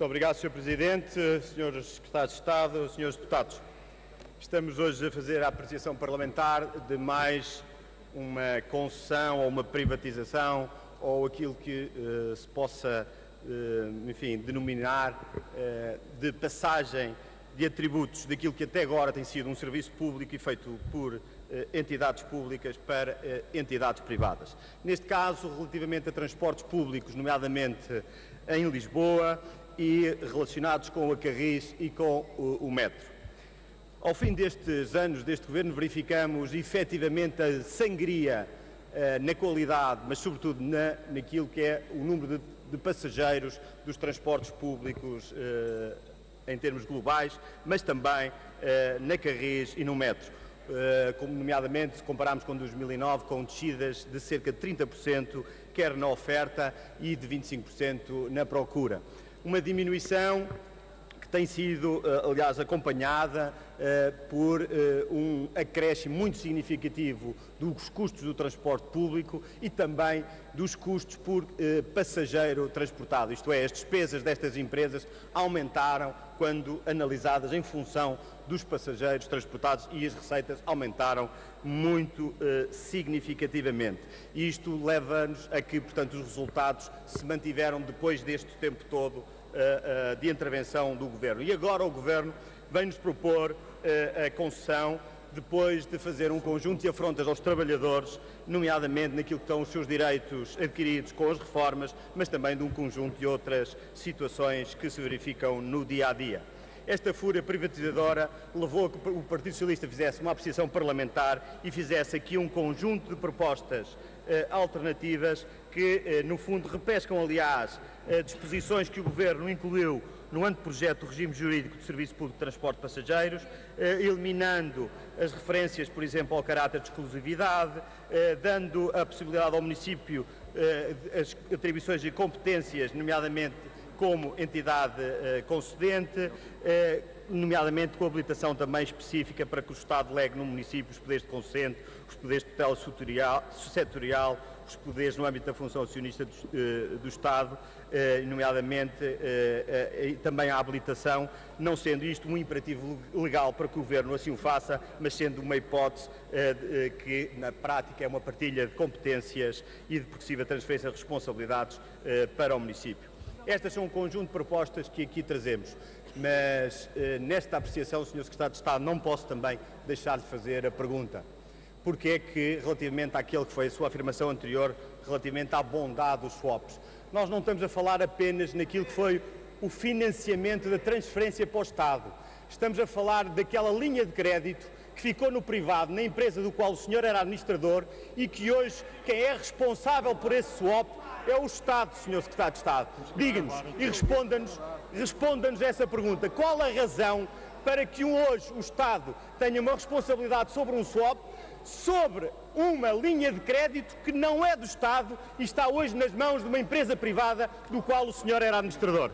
Muito obrigado, Sr. Presidente, Srs. Secretários de Estado, Srs. Deputados. Estamos hoje a fazer a apreciação parlamentar de mais uma concessão ou uma privatização ou aquilo que uh, se possa, uh, enfim, denominar uh, de passagem de atributos daquilo que até agora tem sido um serviço público e feito por entidades públicas para entidades privadas. Neste caso, relativamente a transportes públicos, nomeadamente em Lisboa, e relacionados com a Carris e com o, o metro. Ao fim destes anos deste governo, verificamos efetivamente a sangria uh, na qualidade, mas sobretudo na, naquilo que é o número de, de passageiros dos transportes públicos uh, em termos globais, mas também uh, na Carris e no metro. Como, nomeadamente, se compararmos com 2009, com descidas de cerca de 30%, quer na oferta e de 25% na procura uma diminuição tem sido, eh, aliás, acompanhada eh, por eh, um acréscimo muito significativo dos custos do transporte público e também dos custos por passageiro transportado. Isto é, as despesas destas empresas aumentaram quando analisadas em função dos passageiros transportados e as receitas aumentaram muito significativamente. Isto leva-nos a que, portanto, os resultados se mantiveram depois deste tempo todo de intervenção do Governo. E agora o Governo vem-nos propor uh, a concessão depois de fazer um conjunto de afrontas aos trabalhadores, nomeadamente naquilo que estão os seus direitos adquiridos com as reformas, mas também de um conjunto de outras situações que se verificam no dia a dia. Esta fúria privatizadora levou a que o Partido Socialista fizesse uma apreciação parlamentar e fizesse aqui um conjunto de propostas eh, alternativas que, eh, no fundo, repescam, aliás, eh, disposições que o Governo incluiu no anteprojeto do regime jurídico de serviço público de transporte de passageiros, eliminando as referências, por exemplo, ao caráter de exclusividade, dando a possibilidade ao município as atribuições e competências, nomeadamente como entidade concedente, nomeadamente com habilitação também específica para que o Estado legue no município os poderes de consciente, os poderes de tutela setorial, os poderes no âmbito da função acionista do, uh, do Estado, nomeadamente também a habilitação, não sendo isto um imperativo legal para que o Governo assim o faça, mas sendo uma hipótese que na prática é uma partilha de competências e de progressiva transferência de responsabilidades para o município. Estas são um conjunto de propostas que aqui trazemos mas eh, nesta apreciação, Sr. Secretário de Estado, não posso também deixar de fazer a pergunta. Porque é que, relativamente àquilo que foi a sua afirmação anterior, relativamente à bondade dos swaps, nós não estamos a falar apenas naquilo que foi o financiamento da transferência para o Estado. Estamos a falar daquela linha de crédito que ficou no privado, na empresa do qual o senhor era administrador e que hoje quem é responsável por esse swap é o Estado, Sr. Secretário de Estado. Diga-nos e responda-nos responda essa pergunta. Qual a razão para que hoje o Estado tenha uma responsabilidade sobre um swap, sobre uma linha de crédito que não é do Estado e está hoje nas mãos de uma empresa privada do qual o senhor era administrador?